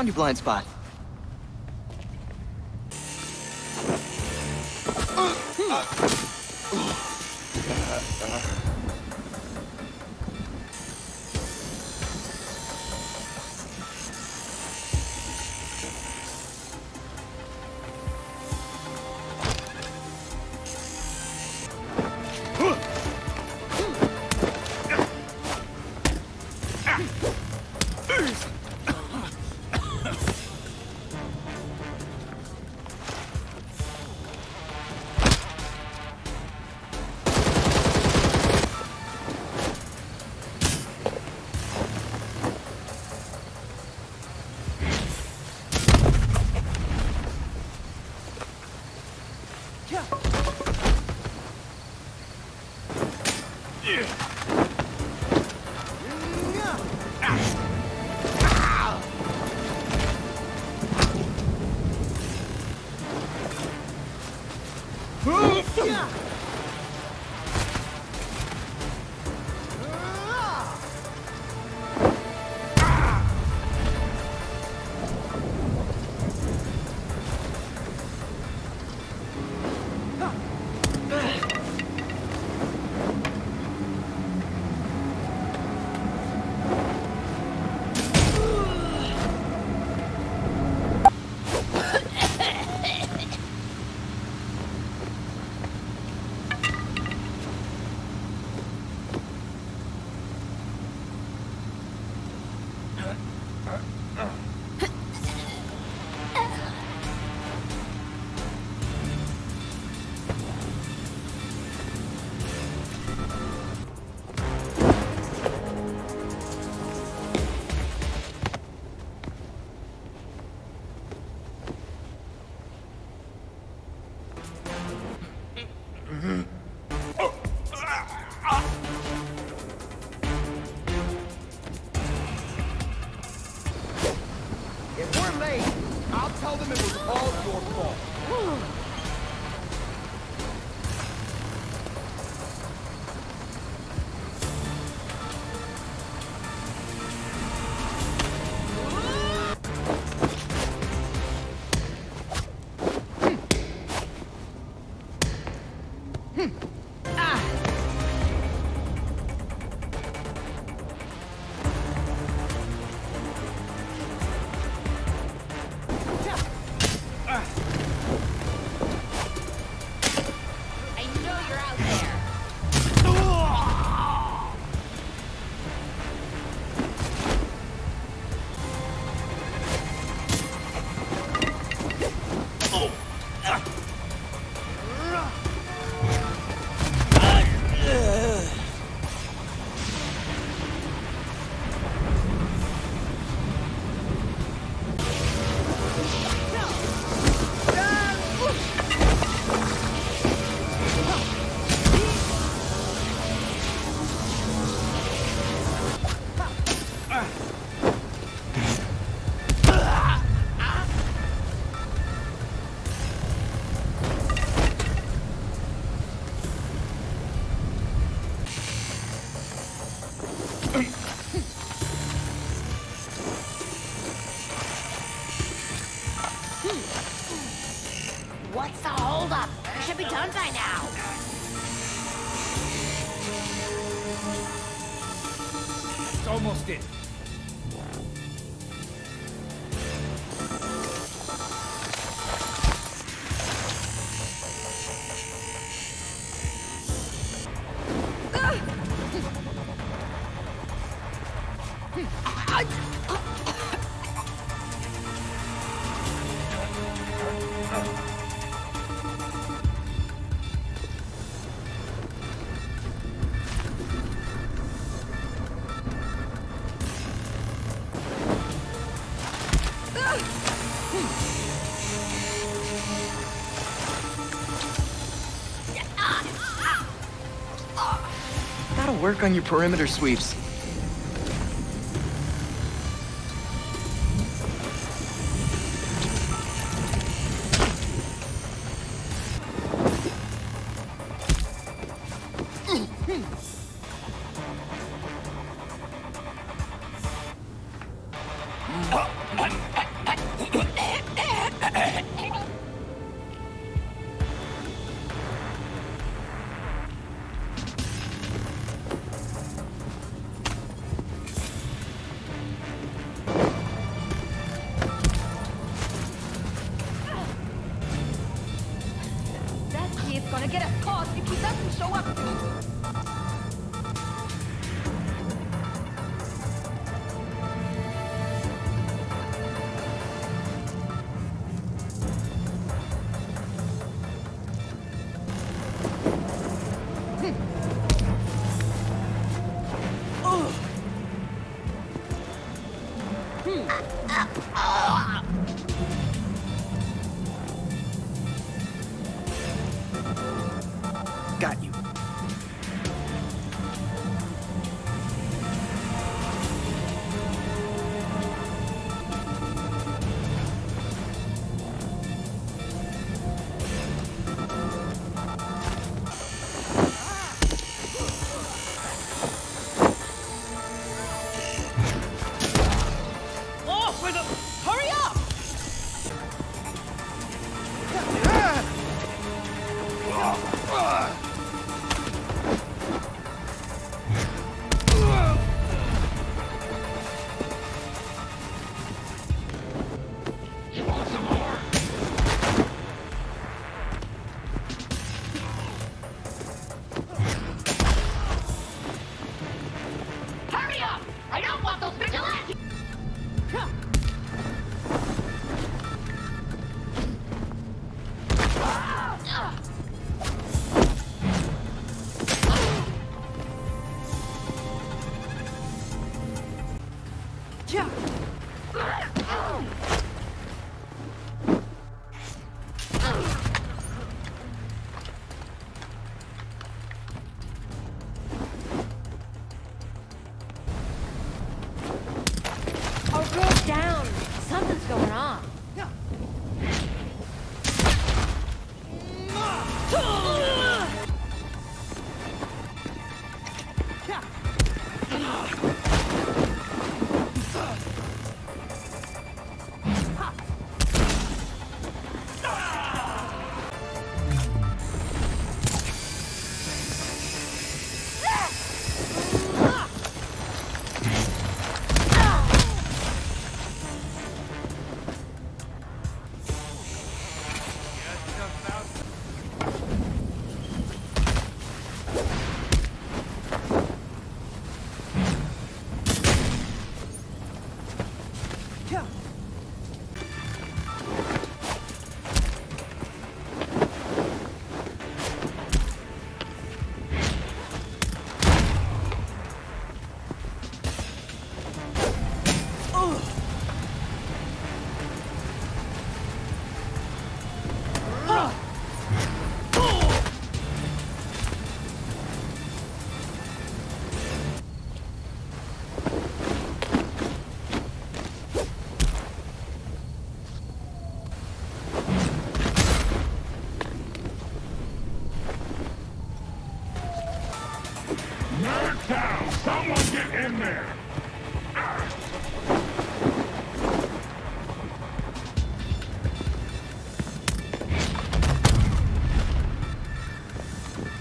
Found your blind spot. The holdup? We should be done by now. It's almost it. Work on your perimeter sweeps. Got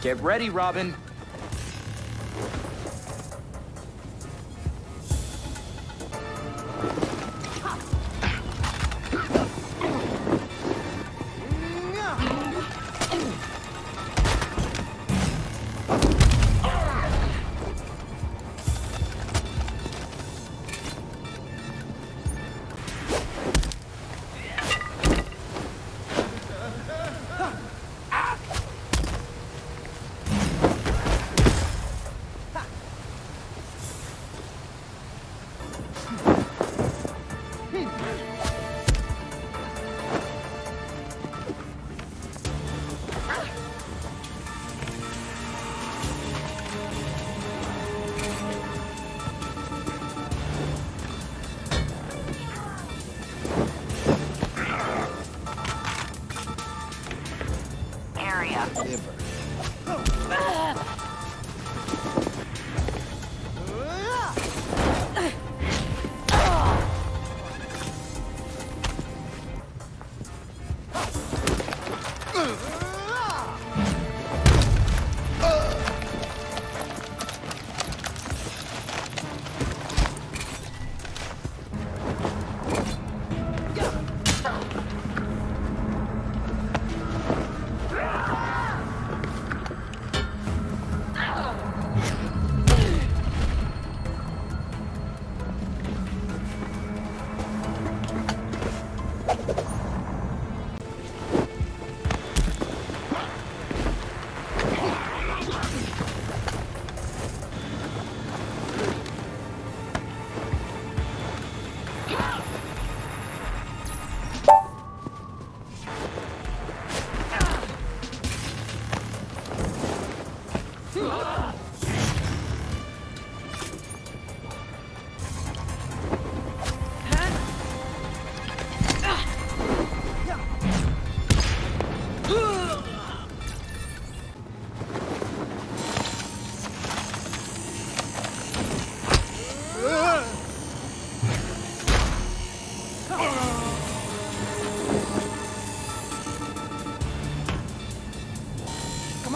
Get ready, Robin.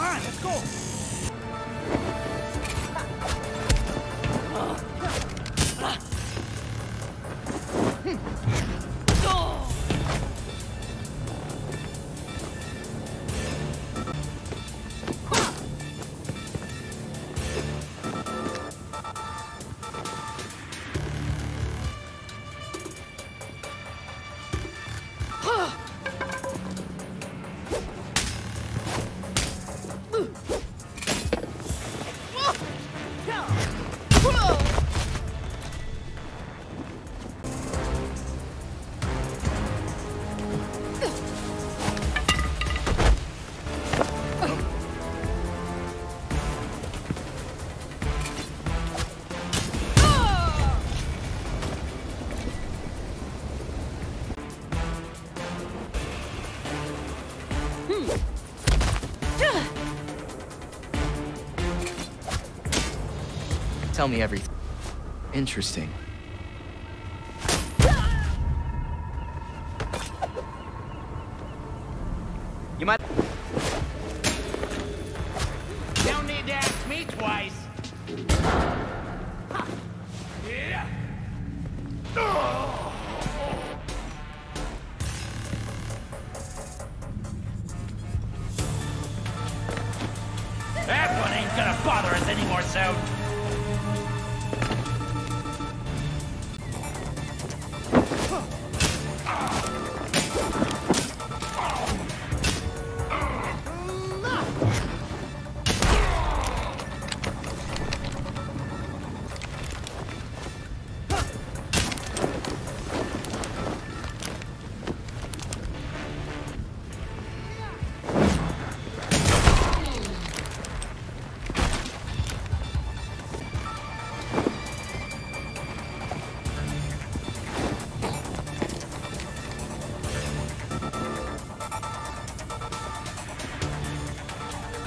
on, let's go. Tell me everything. Interesting.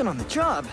On the job.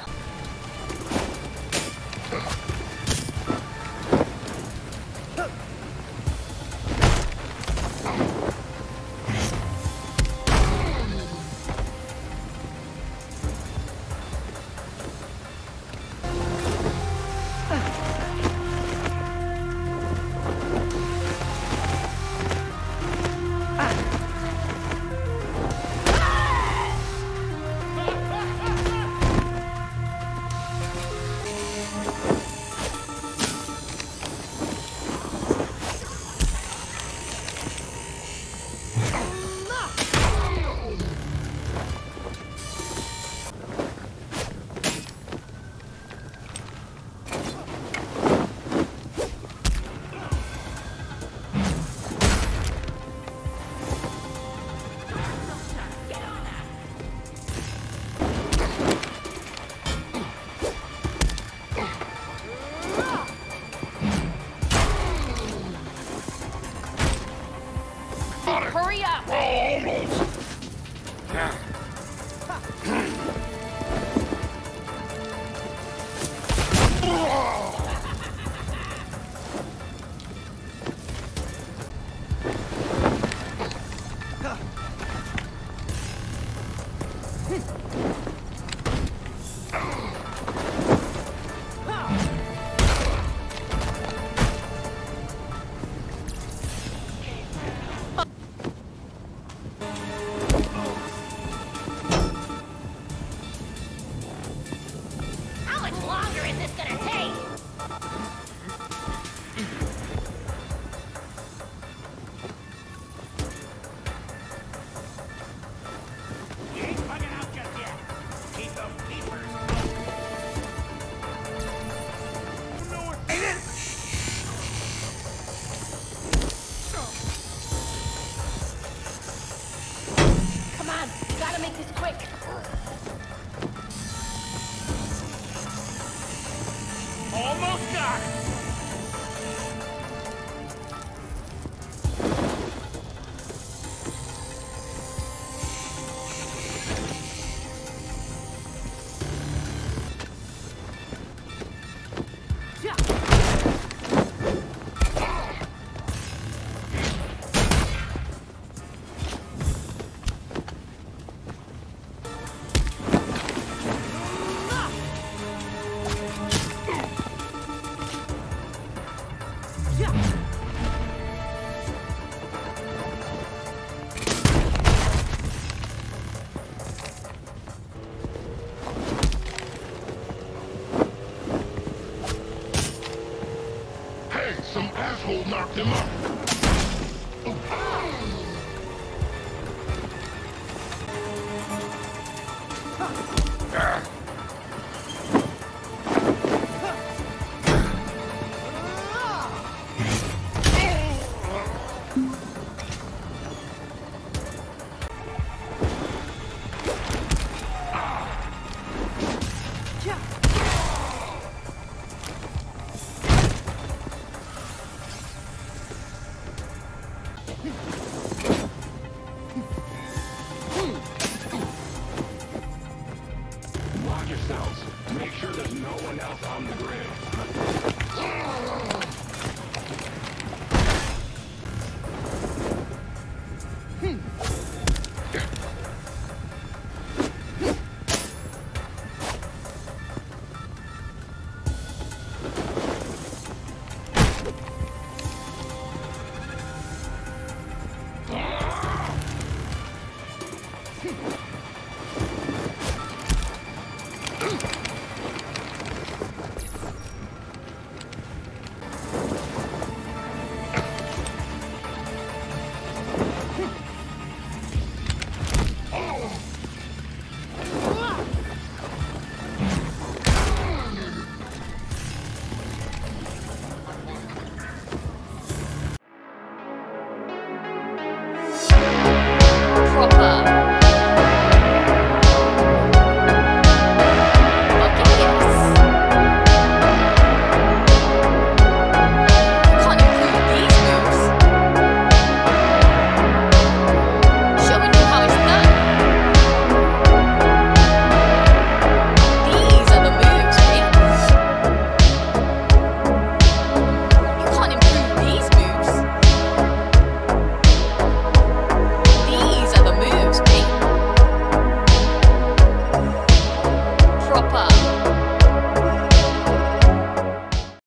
This quick.